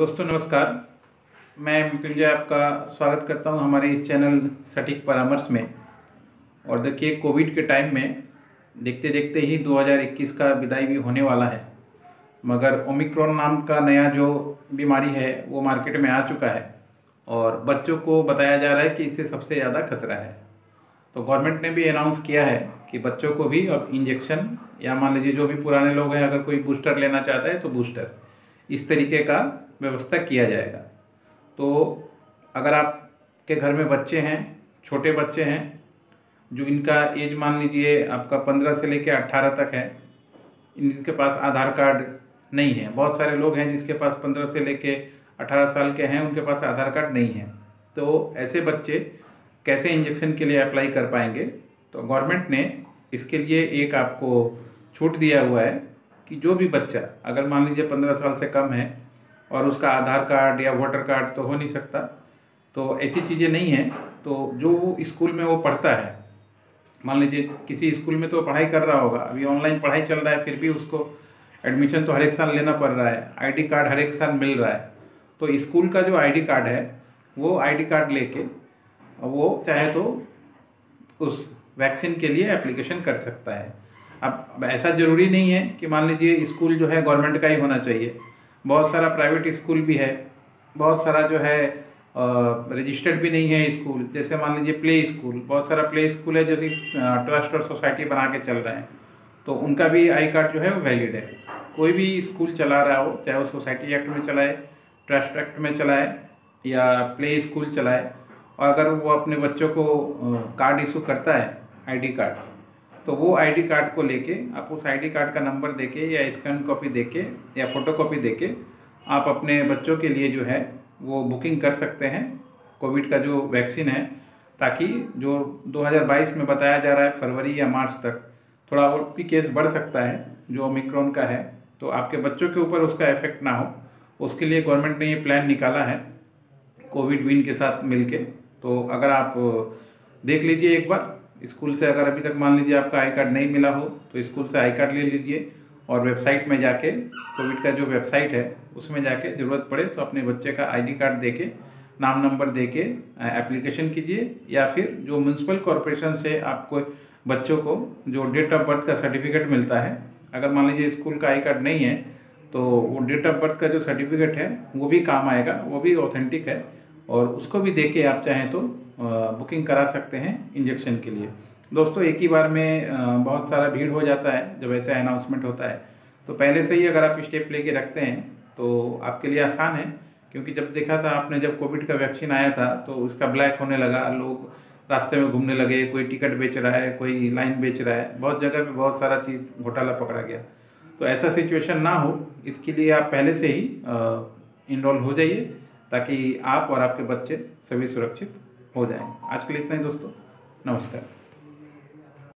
दोस्तों, नमस्कार। मैं मृत्युंजय आपका स्वागत करता हूँ हमारे इस चैनल सटीक परामर्श में। और देखिए, कोविड के टाइम में देखते देखते ही 2021 का विदाई भी होने वाला है। मगर ओमिक्रॉन नाम का नया जो बीमारी है, वो मार्केट में आ चुका है। और बच्चों को बताया जा रहा है कि इससे सबसे ज़्यादा खतरा है। तो गवर्नमेंट ने भी अनाउंस किया है कि बच्चों को भी अब इंजेक्शन या मान लीजिए जो भी पुराने लोग हैं, अगर कोई बूस्टर लेना चाहता है तो बूस्टर इस तरीके का व्यवस्था किया जाएगा। तो अगर आपके घर में बच्चे हैं, छोटे बच्चे हैं, जो इनका एज मान लीजिए आपका पंद्रह से लेकर अट्ठारह तक है, इनके पास आधार कार्ड नहीं है। बहुत सारे लोग हैं जिसके पास पंद्रह से लेके अठारह साल के हैं, उनके पास आधार कार्ड नहीं है। तो ऐसे बच्चे कैसे इंजेक्शन के लिए अप्लाई कर पाएँगे? तो गवर्नमेंट ने इसके लिए एक आपको छूट दिया हुआ है कि जो भी बच्चा, अगर मान लीजिए पंद्रह साल से कम है और उसका आधार कार्ड या वोटर कार्ड तो हो नहीं सकता। तो ऐसी चीज़ें नहीं हैं। तो जो वो स्कूल में वो पढ़ता है, मान लीजिए किसी स्कूल में तो पढ़ाई कर रहा होगा, अभी ऑनलाइन पढ़ाई चल रहा है, फिर भी उसको एडमिशन तो हर एक साल लेना पड़ रहा है आईडी कार्ड हर एक साल मिल रहा है। तो स्कूल का जो आईडी कार्ड है, वो आईडी कार्ड लेके वो चाहे तो उस वैक्सीन के लिए एप्लीकेशन कर सकता है। अब ऐसा ज़रूरी नहीं है कि मान लीजिए स्कूल जो है गवर्नमेंट का ही होना चाहिए। बहुत सारा प्राइवेट स्कूल भी है, बहुत सारा जो है रजिस्टर्ड भी नहीं है स्कूल जैसे मान लीजिए प्ले स्कूल बहुत सारा प्ले स्कूल है जैसे ट्रस्ट और सोसाइटी बना के चल रहे हैं. तो उनका भी आई कार्ड जो है वो वैलिड है. कोई भी स्कूल चला रहा हो, चाहे वो सोसाइटी एक्ट में चलाए ट्रस्ट एक्ट में चलाए, या प्ले स्कूल चलाए, और अगर वो अपने बच्चों को कार्ड इशू करता है आईडी कार्ड तो वो आईडी कार्ड को लेके, आप उस आईडी कार्ड का नंबर देके या स्कैन कॉपी देके या फ़ोटो कॉपी देके आप अपने बच्चों के लिए जो है, वो बुकिंग कर सकते हैं कोविड का जो वैक्सीन है, ताकि जो 2022 में बताया जा रहा है फरवरी या मार्च तक, थोड़ा और भी केस बढ़ सकता है, जो ओमिक्रॉन का है तो आपके बच्चों के ऊपर उसका इफ़ेक्ट ना हो। उसके लिए गवर्नमेंट ने ये प्लान निकाला है कोविड विन के साथ मिलके। तो अगर आप देख लीजिए एक बार स्कूल से अगर अभी तक मान लीजिए आपका आई कार्ड नहीं मिला हो तो स्कूल से आई कार्ड ले लीजिए और वेबसाइट में जाके, कोविड का जो वेबसाइट है, उसमें जाके ज़रूरत पड़े तो अपने बच्चे का आईडी कार्ड दे के नाम नंबर दे के एप्लीकेशन कीजिए या फिर जो म्यूनसिपल कॉरपोरेशन से आपको बच्चों को जो डेट ऑफ़ बर्थ का सर्टिफिकेट मिलता है, अगर मान लीजिए स्कूल का आई कार्ड नहीं है तो वो डेट ऑफ़ बर्थ का जो सर्टिफिकेट है, वो भी काम आएगा, वो भी ऑथेंटिक है। और उसको भी दे के आप चाहें तो बुकिंग करा सकते हैं इंजेक्शन के लिए। दोस्तों, एक ही बार में बहुत सारा भीड़ हो जाता है जब ऐसे अनाउंसमेंट होता है। तो पहले से ही अगर आप स्टेप लेके रखते हैं तो आपके लिए आसान है, क्योंकि जब देखा था आपने जब कोविड का वैक्सीन आया था तो उसका ब्लैक होने लगा, लोग रास्ते में घूमने लगे, कोई टिकट बेच रहा है, कोई लाइन बेच रहा है, बहुत जगह पे बहुत सारा चीज़ घोटाला पकड़ा गया। तो ऐसा सिचुएशन ना हो, इसके लिए आप पहले से ही इनरोल हो जाइए। ताकि आप और आपके बच्चे सभी सुरक्षित हो जाएँ। आज के लिए इतना ही दोस्तों। नमस्कार।